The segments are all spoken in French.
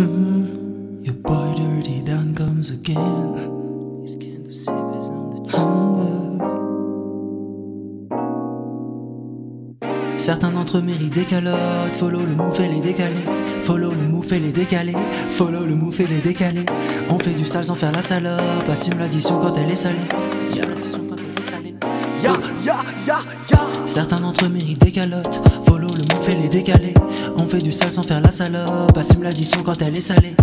Your boy dirty comes again. Certains d'entre eux méritent des calottes. Follow le mouf et les décalés. Follow le mouf et les décalés. Follow le mouf et les décalés. On fait du sale sans faire la salope. Assume l'addition quand elle est salée. Certains d'entre eux méritent des calottes. Follow le mouf et les décalés. On fait du sale sans faire la salope. Assume l'addition quand elle est salée.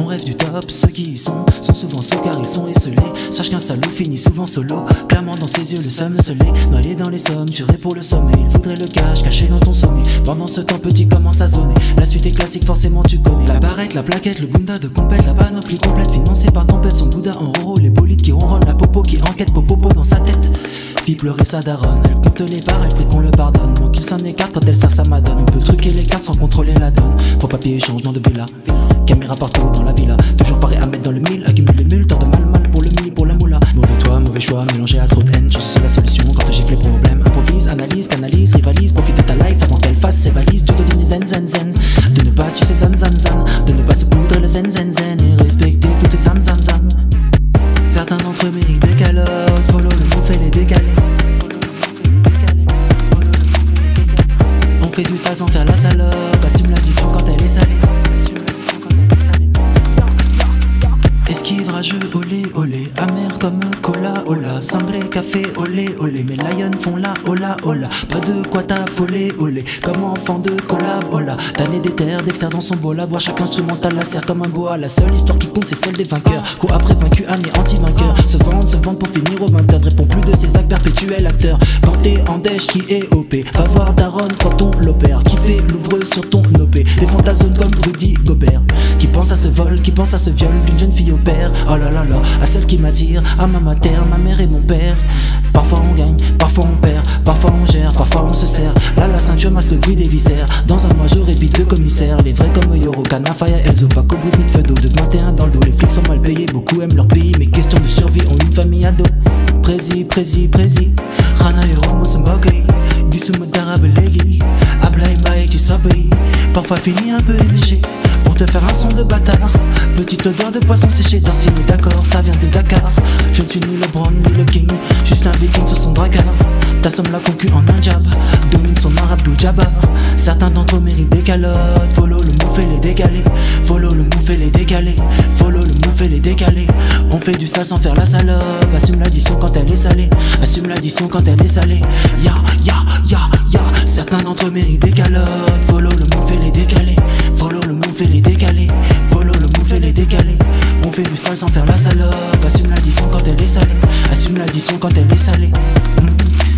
On rêve du top, ceux qui y sont sont souvent ceux car ils sont esselés. Sache qu'un salaud finit souvent solo. Clamant dans ses yeux le somme scellé. Noyé dans les sommes, tué pour le sommet. Il voudrait le cash caché dans ton sommet. Pendant ce temps, petit commence à zoner. La suite est classique, forcément tu connais. La barrette, la plaquette, le bunda de compète. La panoplie complète, financée par tempête. Son bouddha en roro. Les bolides qui ronronnent, la popo qui enquête, popopo dans sa tête. Fit pleurer sa daronne, elle compte les barres, elle prie qu'on le pardonne. Mon qu'il s'en écarte quand elle sert sa madone. On peut truquer les cartes sans contrôler la donne. Faux papier, changement de villa. Caméra partout dans la villa. Toujours pareil à mettre dans le mille. Accumule les mules, tant de mal mal pour le mille, pour la moula. Mauvais toi, mauvais choix, mélangé à trop de haine. Je suis la solution quand j'ai les problèmes. Improvise, analyse, canalise, rivalise. Profite de ta life avant qu'elle fasse ses valises. Dieu de zen zen zen. De ne pas sucer zan zan zan. De ne pas se poudre le zen zen zen. Et respecter toutes ces zam zam. Certains d'entre eux méritent Fait du sale sans faire la salope. Assume l'addition quand elle est salée. Esquive olé olé, amer comme cola ola, sangré, café, olé olé, mes lions font la ola ola, pas de quoi t'affoler olé, comme enfant de collab ola, d'année des terres, d'extérieur dans son bol à boire, chaque instrumental la serre comme un boa, la seule histoire qui compte c'est celle des vainqueurs, cours après vaincu, anti-vainqueur, se vendre, se vendre pour finir au 20 ne répond plus de ses actes perpétuels acteurs, quand t'es en dèche qui est OP, va voir Daron quand on l'opère, qui fait l'ouvreux sur ton OP, défend ta zone comme Rudy Gobert, pense à ce viol d'une jeune fille au père, oh là là là, à celle qui m'attire, à ma mater, ma mère et mon père. Parfois on gagne, parfois on perd, parfois on gère, parfois on se sert. Là la ceinture masse le bruit des viscères. Dans un mois je répite le commissaire, les vrais comme Yoro, Kanafaya, Elzo, Paco, Bouznik, Fedo, de 21 dans le dos. Les flics sont mal payés, beaucoup aiment leur pays, mais question de survie ont une famille à dos. Prési, prési, prési, Rana Yoro, Mosambaki, Disumu Darabelegi, Bae Kisabi, parfois fini un peu pour te faire un son de bâtard. Petite odeur de poisson séché, mais d'accord, ça vient de Dakar. Je ne suis ni le Brown ni le King, juste un viking sur son dracard. T'assommes la concu en un jab, domine son marabou Jabbar. Certains d'entre eux méritent des calottes. Follow le mouf et les décalés. Follow le mouf et les décalés. Follow le mouf et les décalés. On fait du sale sans faire la salope. Assume l'addition quand elle est salée. Assume l'addition quand elle est salée. Ya, ya, ya, ya. Certains d'entre eux méritent fait du sale sans faire la salope. Assume l'addition quand elle est salée Assume l'addition quand elle est salée. Mm.